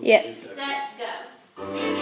Yes. Set, go.